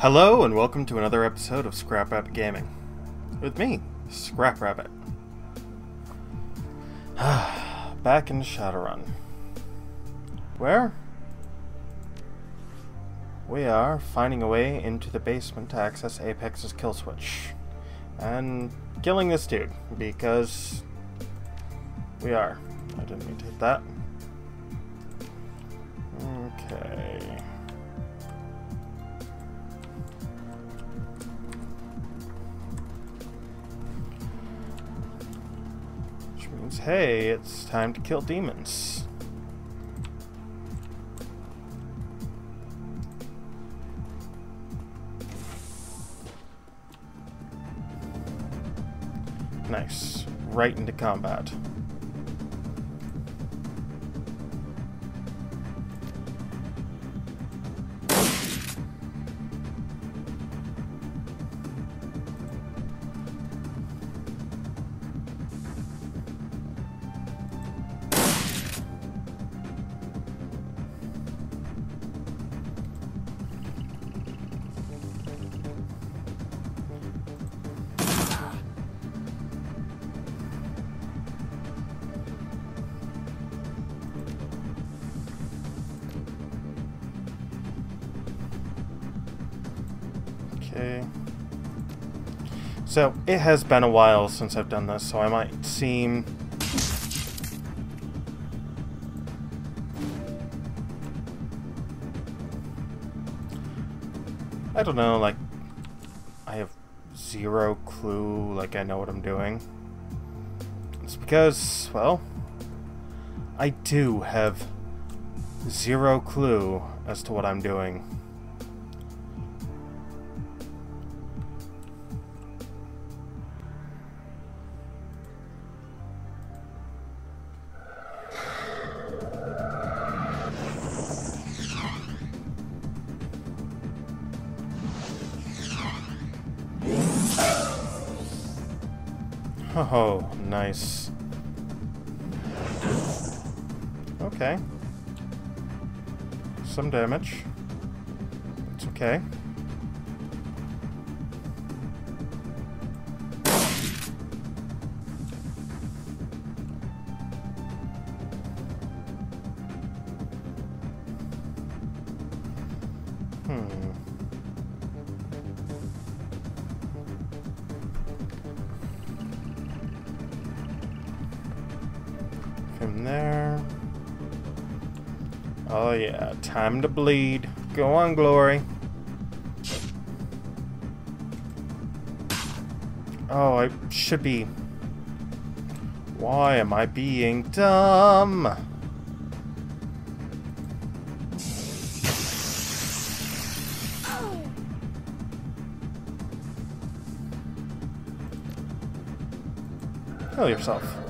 Hello and welcome to another episode of Scrap Rabbit Gaming. With me, Scrap Rabbit. Back into Shadowrun. Where? We are finding a way into the basement to access Apex's kill switch. And killing this dude, because we are. I didn't mean to hit that. Okay. Hey, it's time to kill demons. Nice. Right into combat. So, it has been a while since I've done this, so I might seem... I don't know, like... I have zero clue, like I know what I'm doing. It's because, well... I do have zero clue as to what I'm doing. Nice. Okay. Some damage. It's okay. Time to bleed. Go on, Glory. Oh, I should be... Why am I being dumb? Kill yourself.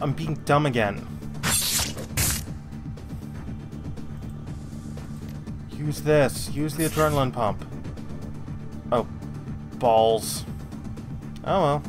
I'm being dumb again. Use this. Use the adrenaline pump. Oh, balls. Oh well.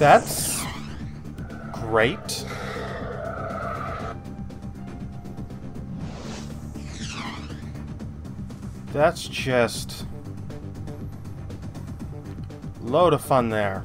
That's... great. That's just... load of fun there.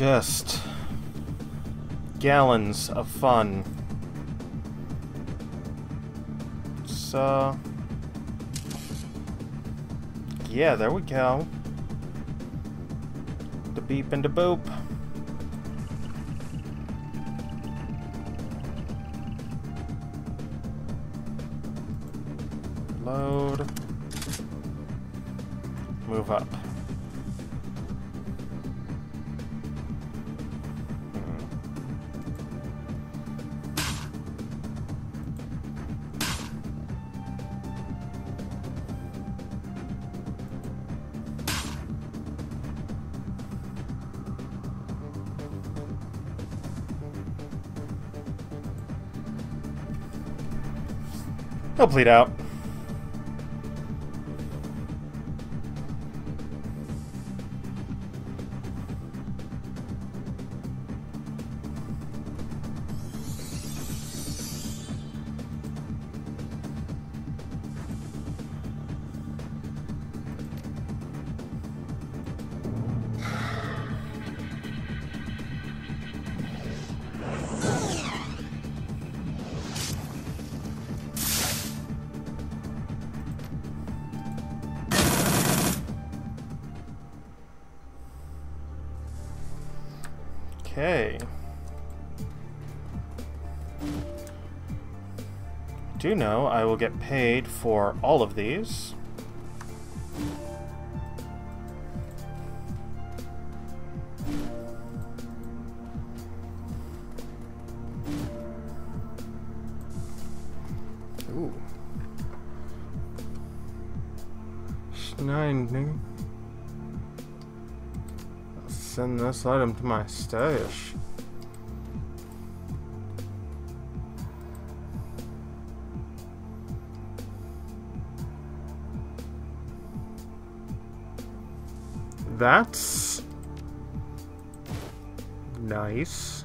Just gallons of fun. So, yeah, there we go. The beep and the boop. Load. Move up. He'll out. Okay. Do know I will get paid for all of these. Ooh. Nine send er this item to my stash. That's nice.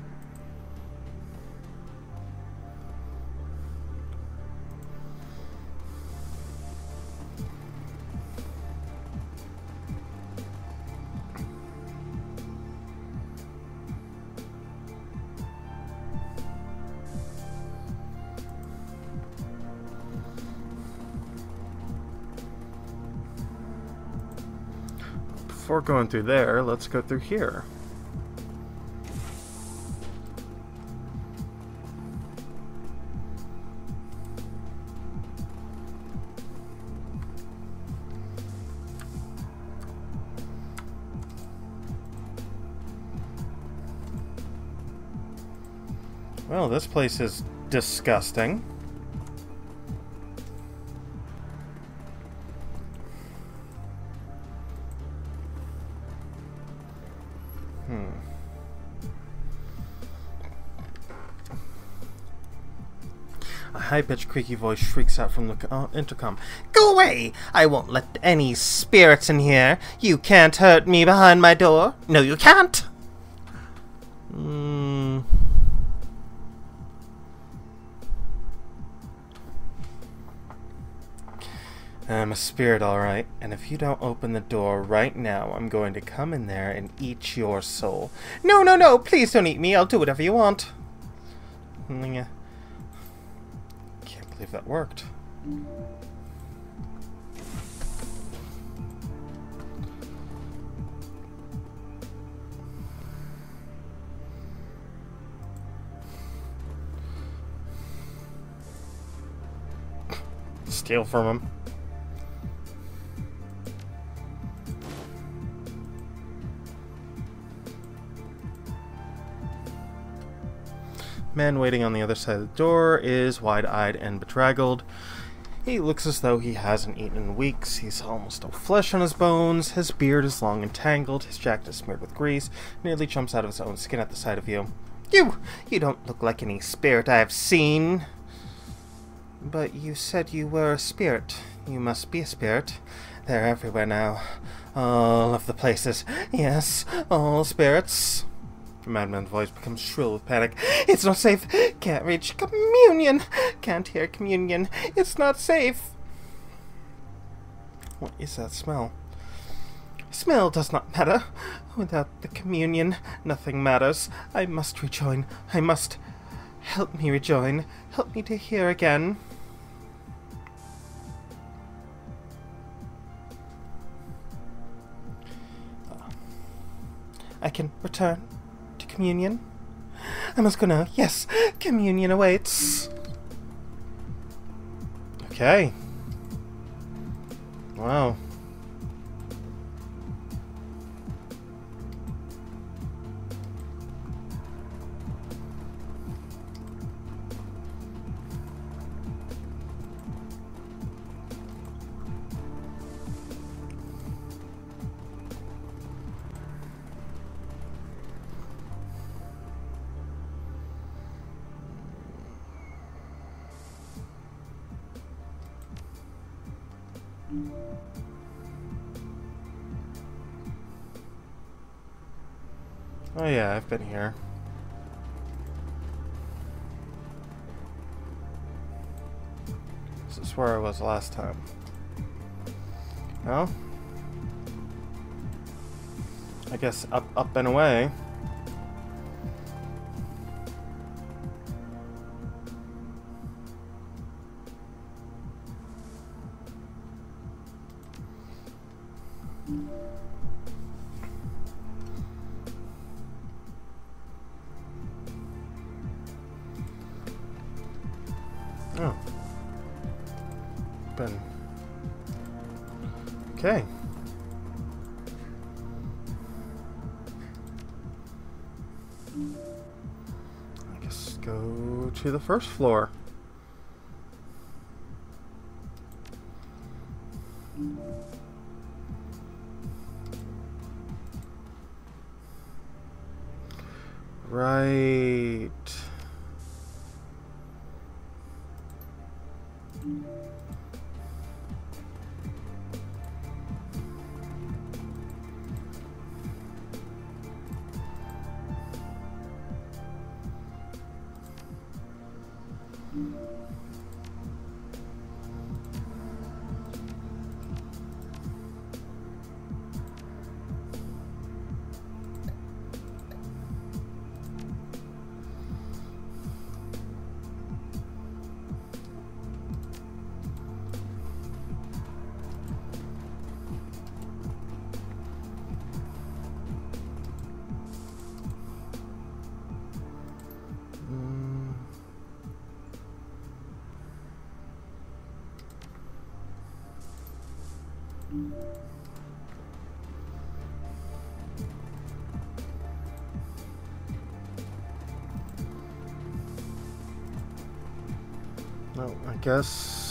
Before going through there, let's go through here. Well, this place is disgusting. High-pitched, creaky voice shrieks out from the uh, intercom. Go away! I won't let any spirits in here. You can't hurt me behind my door. No, you can't! Hmm... I'm a spirit, alright, and if you don't open the door right now, I'm going to come in there and eat your soul. No, no, no, please don't eat me, I'll do whatever you want. Yeah believe that worked. Steal from him. Man waiting on the other side of the door is wide-eyed and bedraggled. He looks as though he hasn't eaten in weeks. He's almost no flesh on his bones. His beard is long and tangled. His jacket is smeared with grease. Nearly jumps out of his own skin at the sight of you. You! You don't look like any spirit I have seen. But you said you were a spirit. You must be a spirit. They're everywhere now. All of the places. Yes, all spirits. The madman's voice becomes shrill with panic. It's not safe. Can't reach communion. Can't hear communion. It's not safe. What is that smell? Smell does not matter. Without the communion, nothing matters. I must rejoin. I must. Help me rejoin. Help me to hear again. Ah. I can return communion. I must go now. Yes, communion awaits. Okay. Wow. Oh yeah, I've been here. This is where I was last time. No? I guess up, up and away. Okay. I guess go to the first floor. Mm. No, I guess.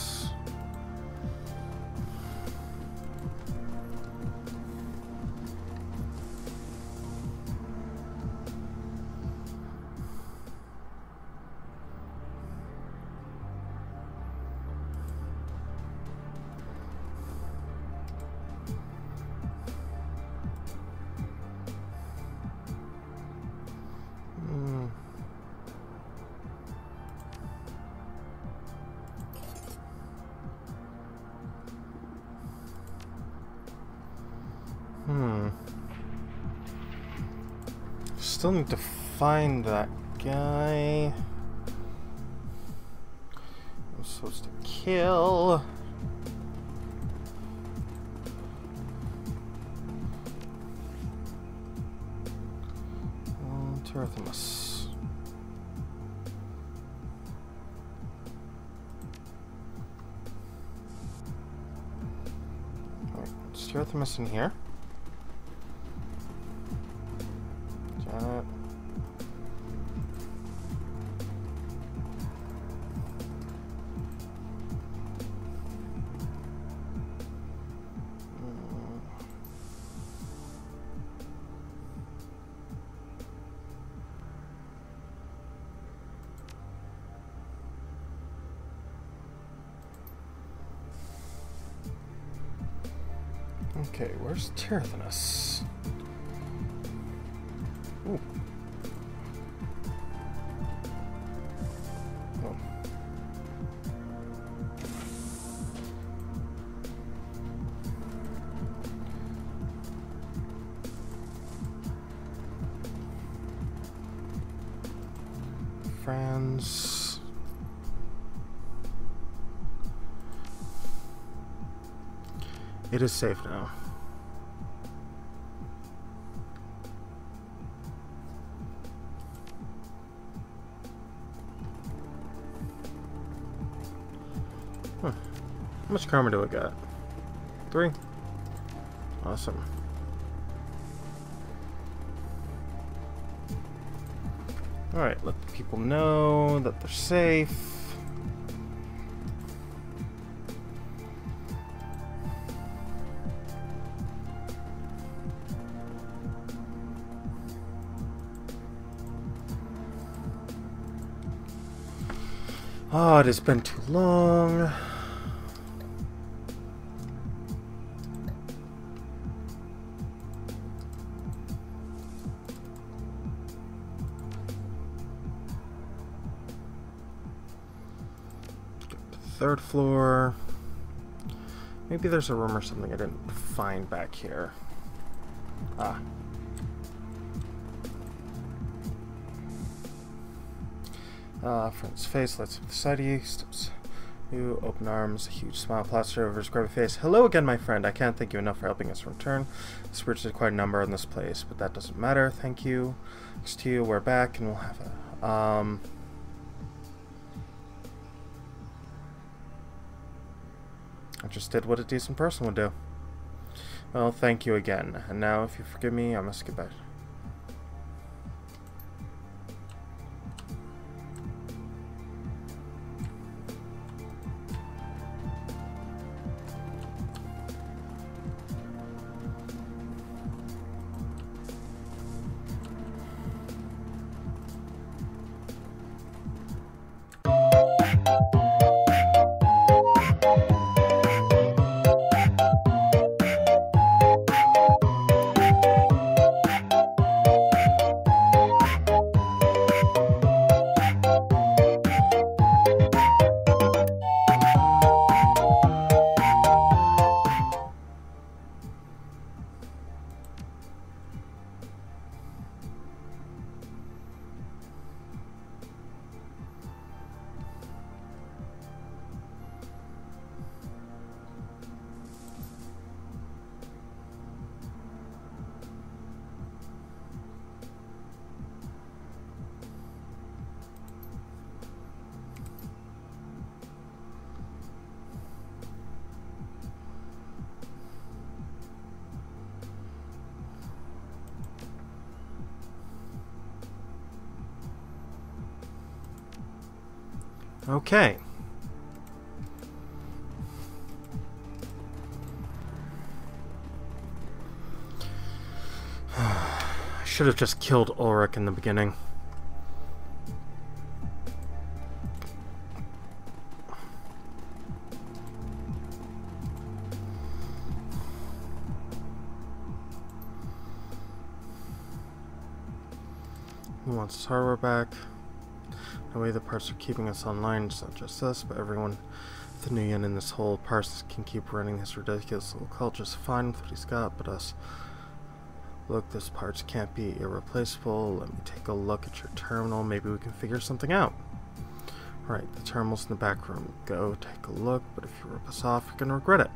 Need to find that guy. I'm supposed to kill. Terathimus. Alright, is Terathimus in here? Okay, where's Tyrthanus? Ooh. Is safe now. Huh. How much karma do I got? Three? Awesome. Alright, let the people know that they're safe. Oh, it has been too long. Third floor. Maybe there's a room or something I didn't find back here. Ah. Uh, friend's face lights up the side of you. Steps you, open arms, a huge smile plastered over his grubby face. Hello again, my friend. I can't thank you enough for helping us return. The spirits did quite a number on this place, but that doesn't matter. Thank you. Thanks to you, we're back, and we'll have a... Um... I just did what a decent person would do. Well, thank you again. And now, if you forgive me, I must get back. Okay. I should have just killed Ulrich in the beginning. He wants his hardware back. The way the parts are keeping us online, it's not just us, but everyone the Nuyen in this whole parse can keep running his ridiculous little cult just fine with what he's got, but us. Look, this parts can't be irreplaceable. Let me take a look at your terminal. Maybe we can figure something out. Right, the terminal's in the back room. Go take a look, but if you rip us off, you're gonna regret it.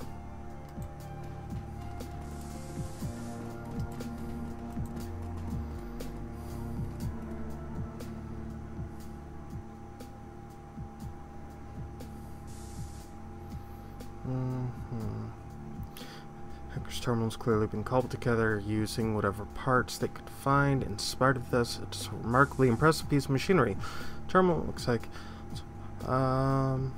Terminals clearly been cobbled together using whatever parts they could find. In spite of this, it's a remarkably impressive piece of machinery. Terminal looks like... Um...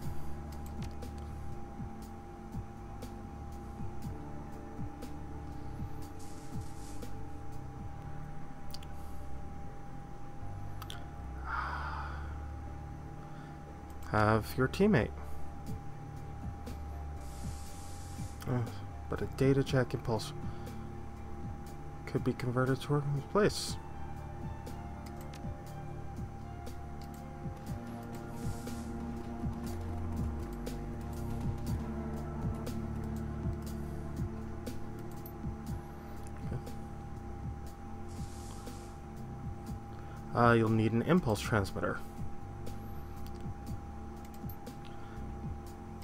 Have your teammate. But a data jack impulse could be converted to work in place. Uh, you'll need an impulse transmitter.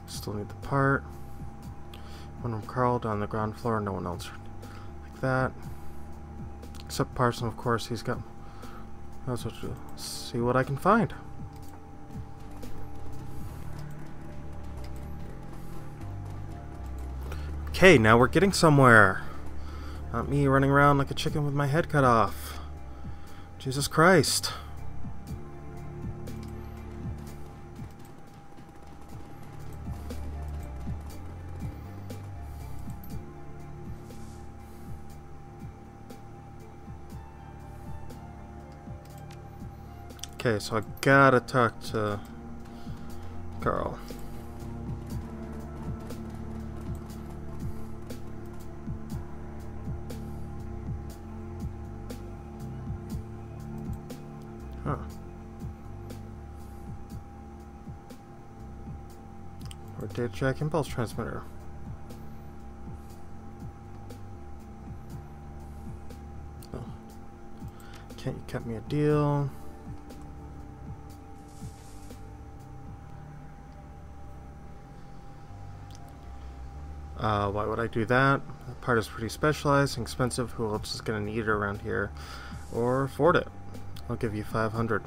Still need the part. One from Carl on the ground floor, no one else like that. Except Parson, of course, he's got... To see what I can find. Okay, now we're getting somewhere. Not me running around like a chicken with my head cut off. Jesus Christ. Okay, so I gotta talk to Carl. Huh. Or data jack impulse transmitter. Oh. Can't you cut me a deal? Uh, why would I do that? The part is pretty specialized and expensive. Who else is going to need it around here? Or afford it? I'll give you 500.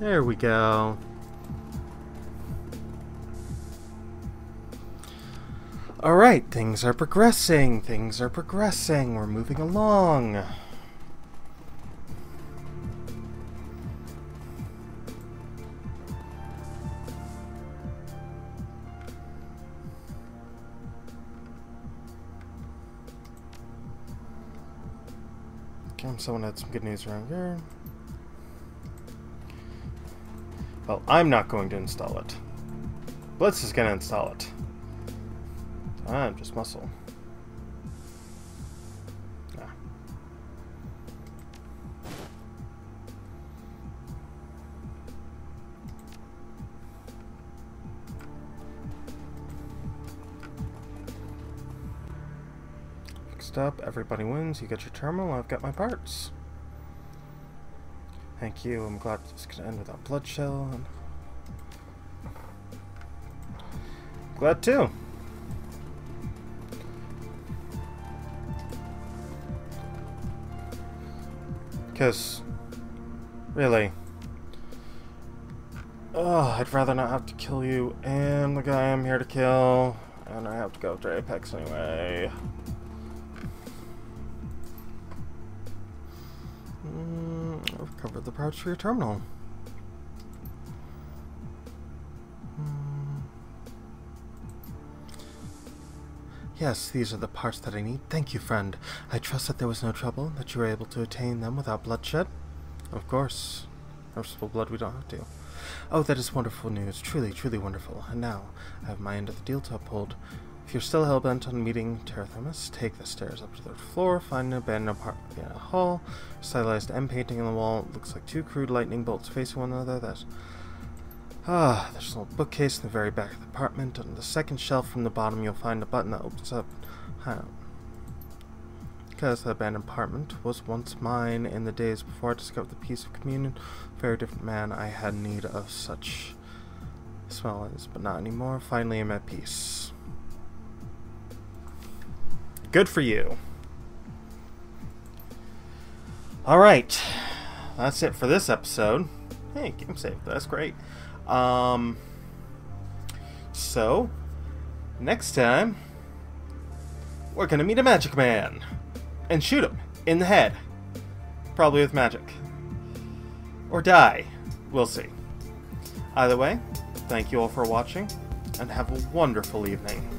There we go. Alright, things are progressing. Things are progressing. We're moving along. Okay, someone had some good news around here. Well, I'm not going to install it. Blitz is going to install it. I'm just muscle. Ah. Next up, everybody wins. You get your terminal, I've got my parts. Thank you. I'm glad it's to end without bloodshed. Glad too. Because, really, oh, I'd rather not have to kill you and the guy I'm here to kill, and I have to go after Apex anyway. Mm, I've covered the parts for your terminal. Yes, these are the parts that I need. Thank you, friend. I trust that there was no trouble, that you were able to attain them without bloodshed? Of course. Merciful blood, we don't have to. Oh, that is wonderful news. Truly, truly wonderful. And now, I have my end of the deal to uphold. If you're still hell-bent on meeting Terathermus, take the stairs up to the third floor, find an abandoned apartment in a hall, stylized M painting on the wall. Looks like two crude lightning bolts facing one another. That Ah, there's a little bookcase in the very back of the apartment. On the second shelf from the bottom, you'll find a button that opens up. Because the abandoned apartment was once mine in the days before I discovered the peace of communion. Very different man. I had need of such smellings, but not anymore. Finally, I'm at peace. Good for you. Alright. That's it for this episode. Hey, game save. That's great. Um, so, next time, we're gonna meet a magic man and shoot him in the head. Probably with magic. Or die. We'll see. Either way, thank you all for watching, and have a wonderful evening.